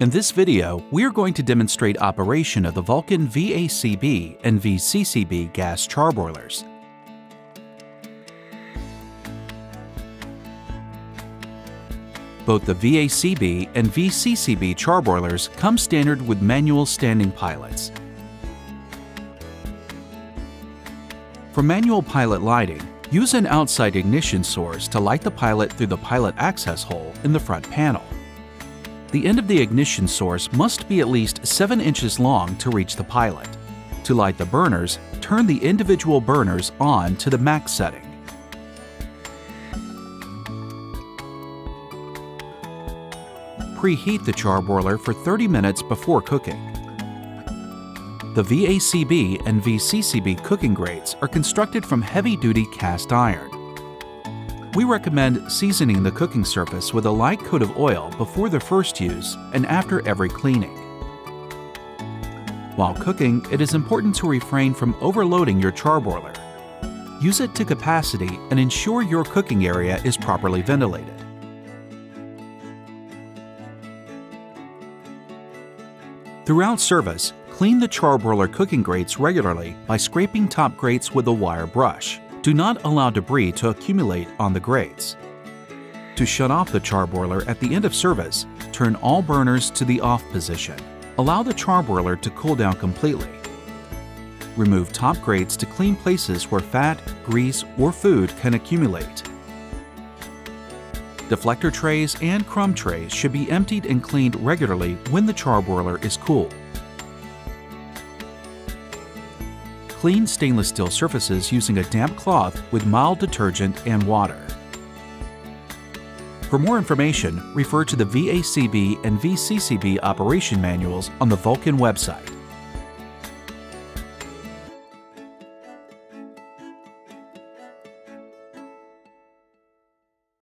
In this video, we are going to demonstrate operation of the Vulcan VACB and VCCB gas charbroilers. Both the VACB and VCCB charbroilers come standard with manual standing pilots. For manual pilot lighting, use an outside ignition source to light the pilot through the pilot access hole in the front panel. The end of the ignition source must be at least 7 inches long to reach the pilot. To light the burners, turn the individual burners on to the max setting. Preheat the charbroiler for 30 minutes before cooking. The VACB and VCCB cooking grates are constructed from heavy-duty cast iron. We recommend seasoning the cooking surface with a light coat of oil before the first use and after every cleaning. While cooking, it is important to refrain from overloading your charbroiler. Use it to capacity and ensure your cooking area is properly ventilated. Throughout service, clean the charbroiler cooking grates regularly by scraping top grates with a wire brush. Do not allow debris to accumulate on the grates. To shut off the charbroiler at the end of service, turn all burners to the off position. Allow the charbroiler to cool down completely. Remove top grates to clean places where fat, grease, or food can accumulate. Deflector trays and crumb trays should be emptied and cleaned regularly when the charbroiler is cool. Clean stainless steel surfaces using a damp cloth with mild detergent and water. For more information, refer to the VACB and VCCB operation manuals on the Vulcan website.